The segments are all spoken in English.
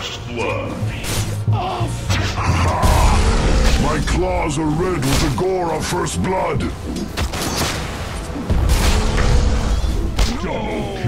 First blood. My claws are red with the gore of first blood. Double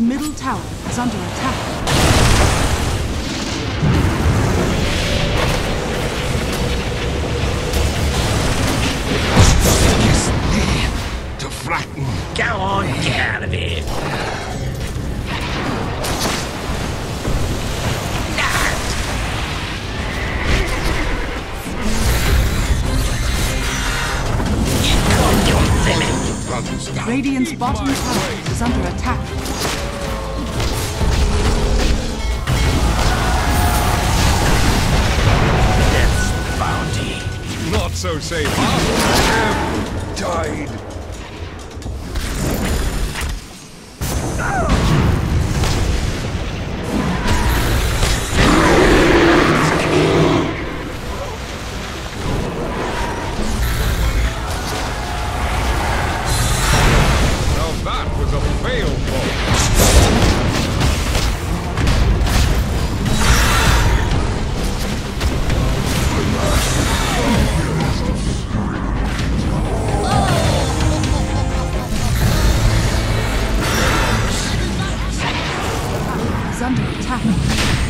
Middle tower is under attack. To flatten. Go on, get out of here. Radiant's bottom tower is under attack. So safe, ah, huh? Died. Under attack.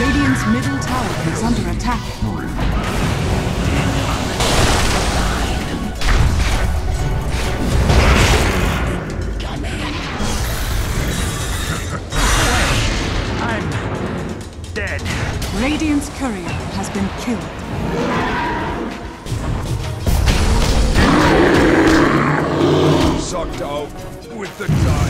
Radiant's middle tower is under attack. I'm dead. Radiant's courier has been killed. Sucked out with the tide.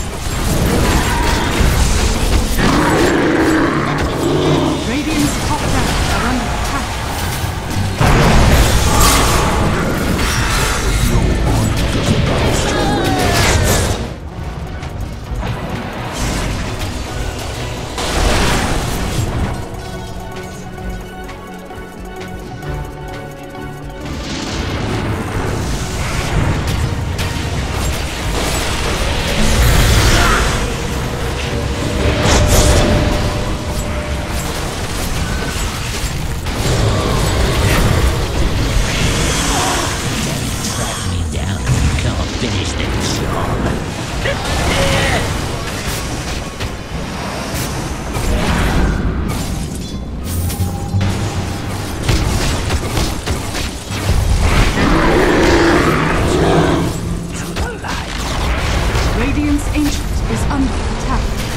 Radiant's ancient is under attack.